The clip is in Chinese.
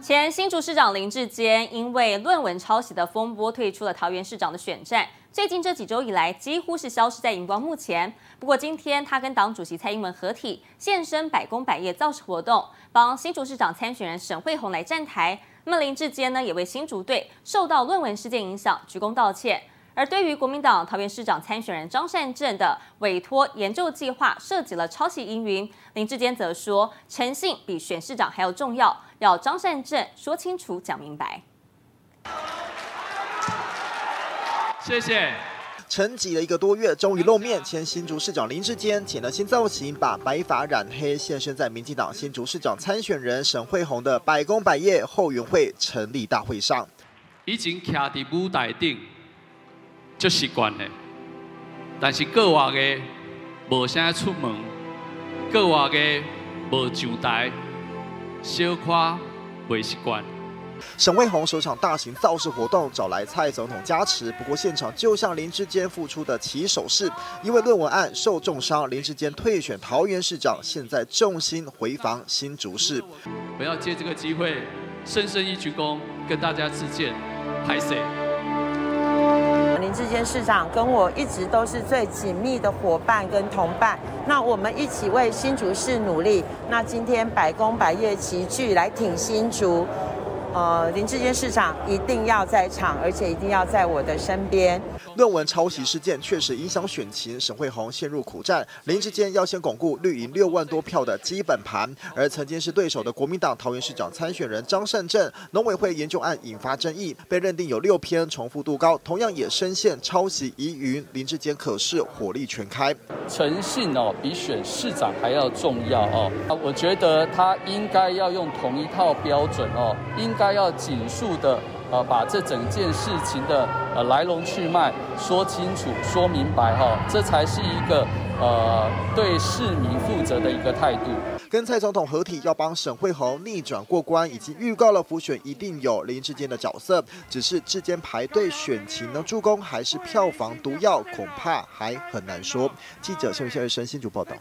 前新竹市长林志坚因为论文抄袭的风波退出了桃园市长的选战，最近这几周以来几乎是消失在荧光幕前。不过今天他跟党主席蔡英文合体现身百工百业造势活动，帮新竹市长参选人沈惠宏来站台。那么林志坚呢也为新竹队受到论文事件影响鞠躬道歉。而对于国民党桃园市长参选人张善政的委托研究计划涉及了抄袭疑云，林志坚则说诚信比选市长还要重要，要张善政说清楚讲明白。谢谢。沉寂了一个多月，终于露面。前新竹市长林志坚剪了新造型，把白发染黑，现身在民进党新竹市长参选人沈惠宏的百工百业后援会成立大会上。已经徛伫舞台顶。就习惯了，但是各外嘅无啥出门，各外嘅无上台，小夸未习惯。沈卫红首场大型造势活动找来蔡总统加持，不过现场就像林志坚付出的起手式，因为论文案受重伤，林志坚退选桃园市长，现在重心回防新竹市。我要借这个机会，深深一鞠躬，跟大家致歉，拍谁？林志坚市长跟我一直都是最紧密的伙伴跟同伴，那我们一起为新竹市努力。那今天百工百业齐聚来挺新竹。呃，林志坚市长一定要在场，而且一定要在我的身边。论文抄袭事件确实影响选情，沈惠宏陷入苦战。林志坚要先巩固绿营六万多票的基本盘，而曾经是对手的国民党桃园市长参选人张善政，农委会研究案引发争议，被认定有六篇重复度高，同样也深陷抄袭疑云。林志坚可是火力全开，诚信哦比选市长还要重要哦。啊，我觉得他应该要用同一套标准哦，应。该要紧速的，呃，把这整件事情的呃来龙去脉说清楚、说明白哈，这才是一个呃对市民负责的一个态度。跟蔡总统合体要帮沈惠宏逆转过关，已经预告了浮选一定有林志坚的角色，只是之间排队选情能助攻还是票房毒药，恐怕还很难说。记者谢伟谢日升新竹报道。